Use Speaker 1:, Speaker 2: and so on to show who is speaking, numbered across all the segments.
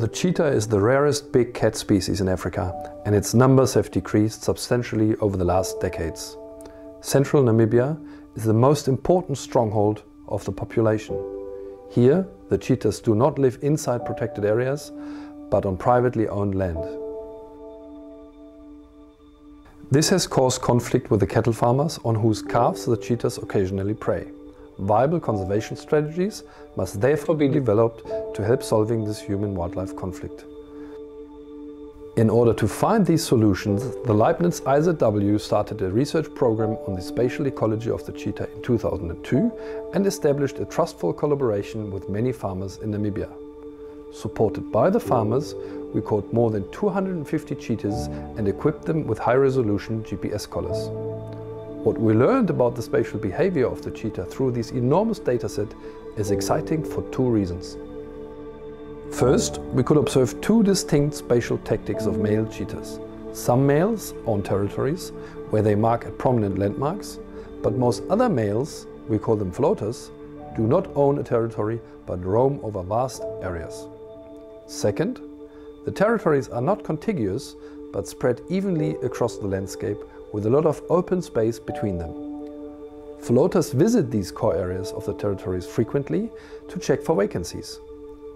Speaker 1: The cheetah is the rarest big cat species in Africa and its numbers have decreased substantially over the last decades. Central Namibia is the most important stronghold of the population. Here, the cheetahs do not live inside protected areas, but on privately owned land. This has caused conflict with the cattle farmers on whose calves the cheetahs occasionally prey. Viable conservation strategies must therefore be developed to help solving this human-wildlife conflict. In order to find these solutions, the Leibniz IZW started a research program on the spatial ecology of the cheetah in 2002 and established a trustful collaboration with many farmers in Namibia. Supported by the farmers, we caught more than 250 cheetahs and equipped them with high-resolution GPS collars. What we learned about the spatial behavior of the cheetah through this enormous dataset is exciting for two reasons. First, we could observe two distinct spatial tactics of male cheetahs. Some males own territories where they mark at prominent landmarks, but most other males, we call them floaters, do not own a territory but roam over vast areas. Second, the territories are not contiguous, but spread evenly across the landscape with a lot of open space between them. Floaters visit these core areas of the territories frequently to check for vacancies.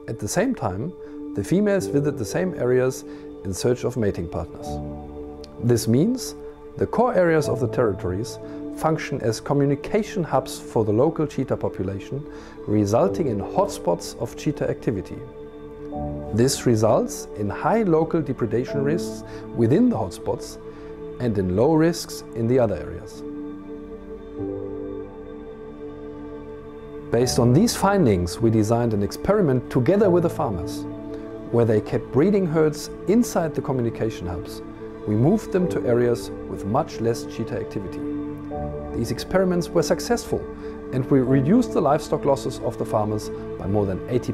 Speaker 1: At the same time, the females visit the same areas in search of mating partners. This means the core areas of the territories function as communication hubs for the local cheetah population, resulting in hotspots of cheetah activity. This results in high local depredation risks within the hotspots and in low risks in the other areas. Based on these findings, we designed an experiment together with the farmers, where they kept breeding herds inside the communication hubs. We moved them to areas with much less cheetah activity. These experiments were successful and we reduced the livestock losses of the farmers by more than 80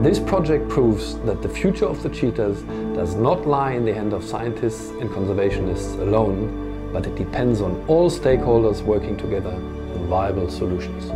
Speaker 1: This project proves that the future of the cheetahs does not lie in the hand of scientists and conservationists alone, but it depends on all stakeholders working together on viable solutions.